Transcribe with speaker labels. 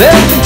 Speaker 1: Let